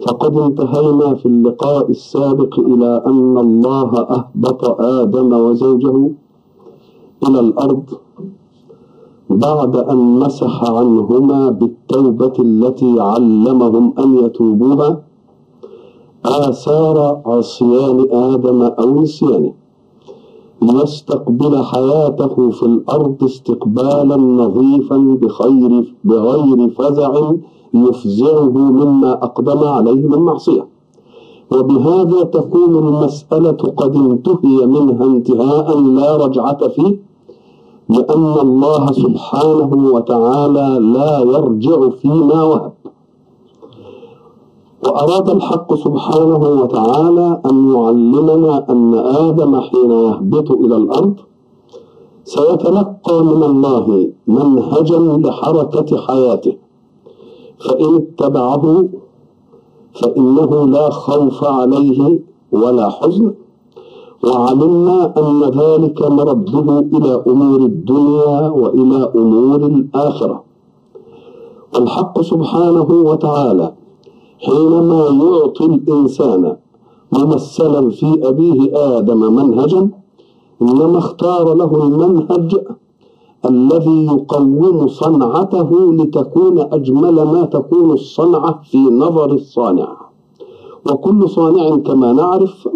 فقد انتهينا في اللقاء السابق إلى أن الله أهبط آدم وزوجه إلى الأرض بعد أن مسح عنهما بالتوبة التي علمهم أن يتوبوها. آثار عصيان آدم أو نسيانه. ليستقبل حياته في الأرض استقبالا نظيفا بخير بغير فزع يفزعه مما أقدم عليه من معصية. وبهذا تكون المسألة قد انتهي منها انتهاء لا رجعة فيه لأن الله سبحانه وتعالى لا يرجع فيما وهب. وأراد الحق سبحانه وتعالى أن يعلمنا أن آدم حين يهبط إلى الأرض سيتلقى من الله منهجا لحركة حياته. فإن اتبعه فإنه لا خوف عليه ولا حزن. وعلمنا أن ذلك مرده إلى أمور الدنيا وإلى أمور الآخرة. والحق سبحانه وتعالى حينما يعطي الإنسان ممثلا في أبيه آدم منهجا إنما اختار له المنهج الذي يقوم صنعته لتكون أجمل ما تكون الصنعة في نظر الصانع. وكل صانع كما نعرف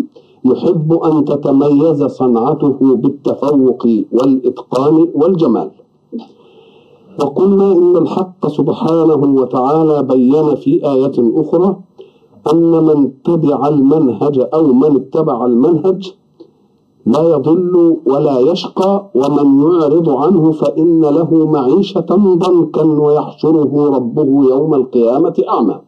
يحب أن تتميز صنعته بالتفوق والإتقان والجمال. وقلنا إن الحق سبحانه وتعالى بين في آية أخرى أن من تبع المنهج أو من اتبع المنهج لا يضل ولا يشقى ومن يعرض عنه فإن له معيشة ضنكا ويحشره ربه يوم القيامة أعمى.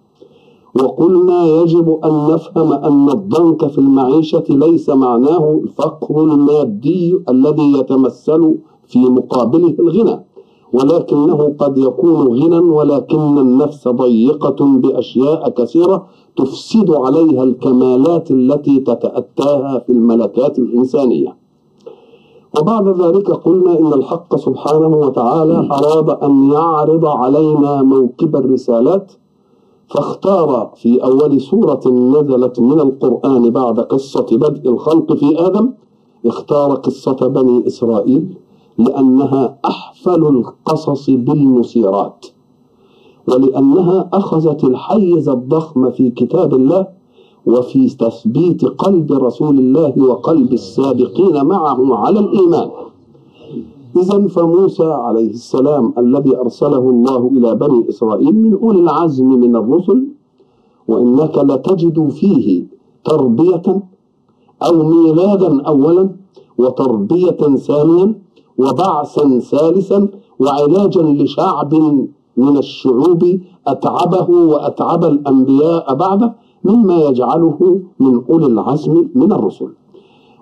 وقلنا يجب أن نفهم أن الضنك في المعيشة ليس معناه الفقر المادي الذي يتمثل في مقابله الغنى ولكنه قد يكون غنى ولكن النفس ضيقة بأشياء كثيرة تفسد عليها الكمالات التي تتأتاها في الملكات الإنسانية. وبعد ذلك قلنا إن الحق سبحانه وتعالى أراد أن يعرض علينا موكب الرسالات فاختار في أول سورة نزلت من القرآن بعد قصة بدء الخلق في آدم اختار قصة بني إسرائيل لأنها أحفل القصص بالمثيرات ولأنها أخذت الحيز الضخم في كتاب الله وفي تثبيت قلب رسول الله وقلب السابقين معه على الإيمان. إذا فموسى عليه السلام الذي أرسله الله إلى بني إسرائيل من أولي العزم من الرسل وإنك لتجد فيه تربية أو ميلادا أولا وتربية ثانيا وبعثا ثالثا وعلاجا لشعب من الشعوب أتعبه وأتعب الأنبياء بعده مما يجعله من أولي العزم من الرسل.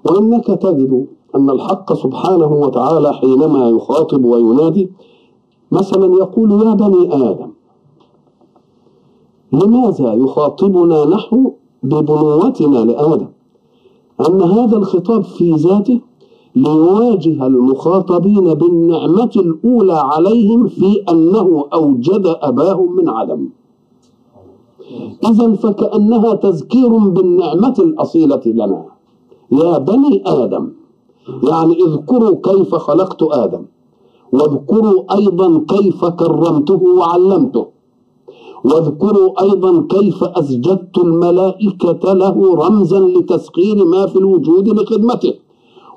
وإنك تجد أن الحق سبحانه وتعالى حينما يخاطب وينادي مثلا يقول يا بني آدم لماذا يخاطبنا نحن ببنوتنا لآدم؟ أن هذا الخطاب في ذاته ليواجه المخاطبين بالنعمة الأولى عليهم في أنه أوجد أباهم من عدم. إذا فكأنها تذكير بالنعمة الأصيلة لنا. يا بني آدم يعني اذكروا كيف خلقت آدم واذكروا أيضا كيف كرمته وعلمته واذكروا أيضا كيف أسجدت الملائكة له رمزا لتسخير ما في الوجود لخدمته.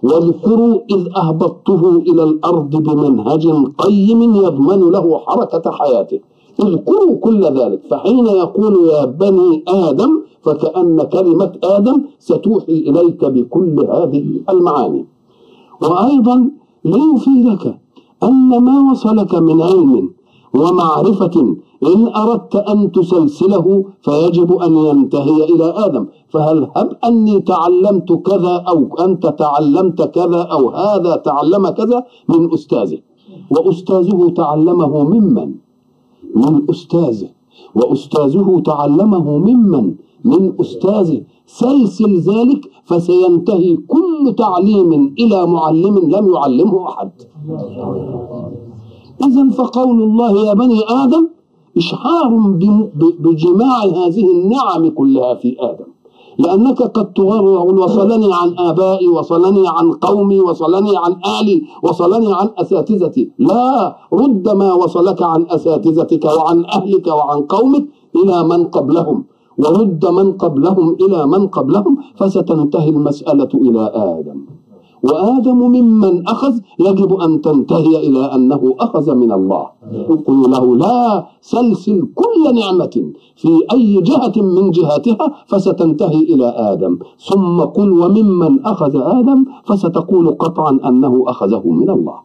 واذكروا إذ أهبطته إلى الأرض بمنهج قيم يضمن له حركة حياته. اذكروا كل ذلك. فحين يقول يا بني آدم فكأن كلمة آدم ستوحي إليك بكل هذه المعاني. وأيضا ليفيدك أن ما وصلك من علم ومعرفة إن أردت أن تسلسله فيجب أن ينتهي إلى آدم. فهل هب أني تعلمت كذا أو أنت تعلمت كذا أو هذا تعلم كذا من أستاذه؟ وأستاذه تعلمه ممن؟ من أستاذه. وأستاذه تعلمه ممن؟ من أستاذه. سلسل ذلك فسينتهي كل تعليم إلى معلم لم يعلمه أحد. إذا فقول الله يا بني آدم إشعار بجماع هذه النعم كلها في آدم. لأنك قد تغرر وصلني عن آبائي وصلني عن قومي وصلني عن أهلي وصلني عن أساتذتي. لا رد ما وصلك عن أساتذتك وعن أهلك وعن قومك إلى من قبلهم. ورد من قبلهم إلى من قبلهم فستنتهي المسألة إلى آدم. وآدم ممن أخذ يجب أن تنتهي إلى أنه أخذ من الله. قل له لا سلسل كل نعمة في أي جهة من جهاتها فستنتهي إلى آدم. ثم قل وممن أخذ آدم فستقول قطعا أنه أخذه من الله.